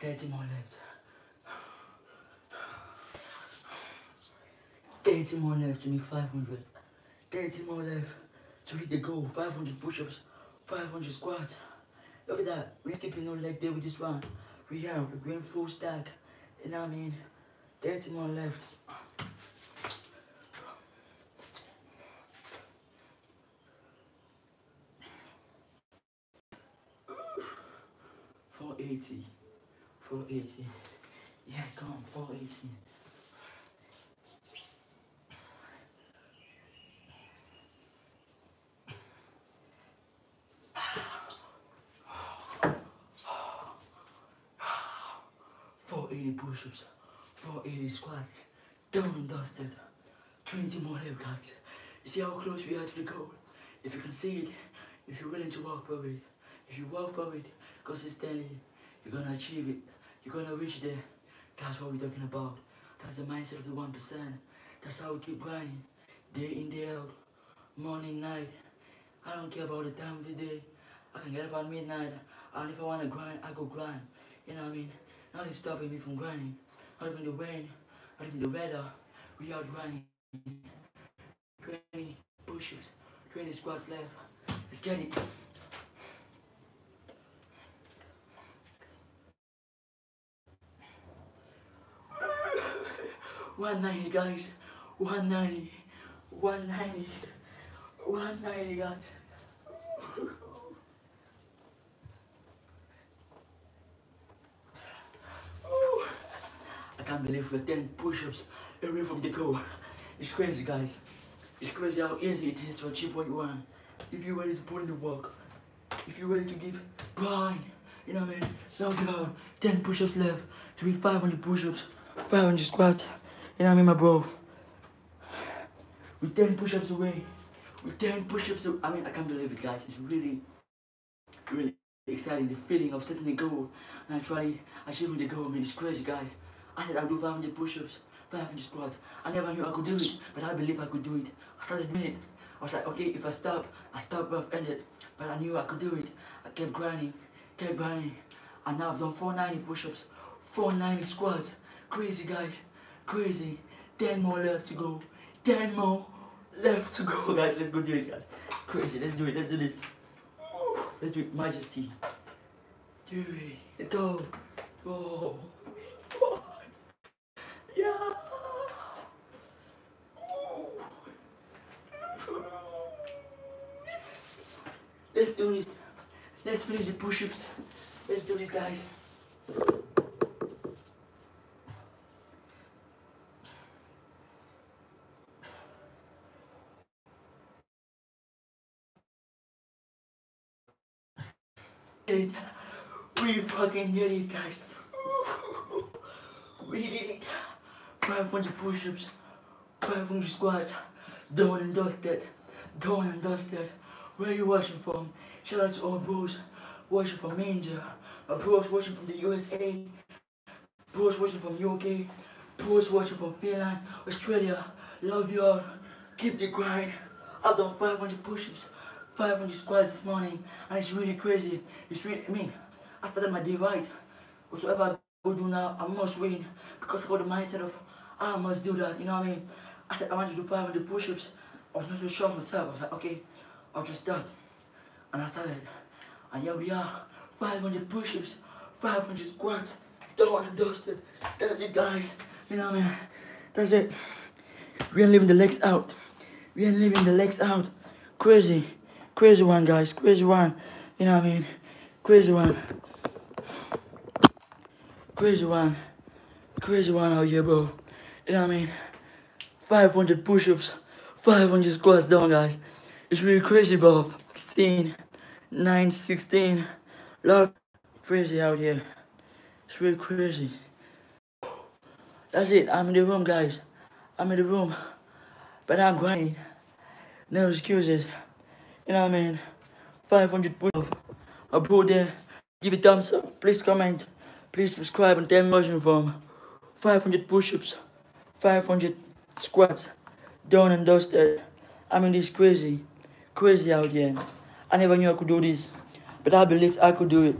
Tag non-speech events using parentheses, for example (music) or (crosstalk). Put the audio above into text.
30 more left. 30 more left to make 500. 30 more left to hit the goal. 500 push-ups, 500 squats. Look at that. We're skipping no leg day with this one. We are, we're going full stack. You know what I mean? 30 more left. Four eighty. Four eighty. Yeah, come on, four eighty. Four eighty push-ups, four eighty squats, done and dusted. Twenty more left, guys. You see how close we are to the goal? If you can see it, if you're willing to work for it, if you work for it consistently, you're gonna achieve it. You're gonna reach there. That's what we're talking about. That's the mindset of the one percent. That's how we keep grinding, day in day out, morning, night. I don't care about the time of the day. I can get about midnight, and if I wanna grind, I go grind. You know what I mean? Nothing's stopping me from grinding. Not even the rain, not even the weather. We are grinding. 20 push-ups, 20 squats left. Let's get it. One ninety guys, one ninety, one ninety, one ninety guys. I can't believe we're 10 push-ups away from the goal. It's crazy guys. It's crazy how easy it is to achieve what you want. If you're ready to put in the work, if you're ready to give grind, you know what I mean? Now out 10 push-ups left to reach 500 push-ups, 500 squats, you know what I mean my bro? With 10 push-ups away, with 10 push-ups away. I mean, I can't believe it guys. It's really, really exciting. The feeling of setting the goal and actually achieving the goal, I mean, it's crazy guys. I said I'll do 500 push-ups, 500 squats. I never knew I could do it, but I believe I could do it. I started doing it. I was like, okay, if I stop, I stop rough ended. But I knew I could do it. I kept grinding, kept grinding. And now I've done 490 push-ups, 490 squats. Crazy guys, crazy. 10 more left to go. 10 more left to go, (laughs) guys. Let's go do it, guys. Crazy, let's do it, let's do this. Let's do it, majesty. Three, let's go. Four, five, yeah. Let's do this. Let's finish the push-ups. Let's do this, guys. Did it. We fucking did it, guys. We did it. 500 push-ups, 500 squats, done and dusted, done and dusted. Where you watching from? Shout out to all bros watching from India, my bros watching from the USA, bros watching from UK, bros watching from Finland, Australia. Love you all. Keep the grind. I've done 500 push-ups, 500 squats this morning, and it's really crazy. It's really, I mean, I started my day right. Whatsoever I go do now, I must win because I got the mindset of I must do that. You know what I mean? I said I want to do 500 push-ups. I was not so sure of myself. I was like, okay, I'll just start. And I started. And here we are, 500 push-ups, 500 squats, done and dusted. That's it, guys. You know what I mean? That's it. We are leaving the legs out. We are leaving the legs out. Crazy, crazy one, guys. Crazy one. You know what I mean? Crazy one. Crazy one. Crazy one out here, bro. You know what I mean? 500 push-ups, 500 squats down, guys. It's really crazy, bro. 16, 9, 16. Lot crazy out here. It's really crazy. That's it. I'm in the room, guys. I'm in the room. But I'm grinding. No excuses. You know what I mean? 500 push-ups. I bro there. Give it thumbs up. Please comment. Please subscribe and tell me what from. 500 push-ups. 500 squats. Done and dusted. I mean, this crazy. Crazy out here. I never knew I could do this. But I believed I could do it.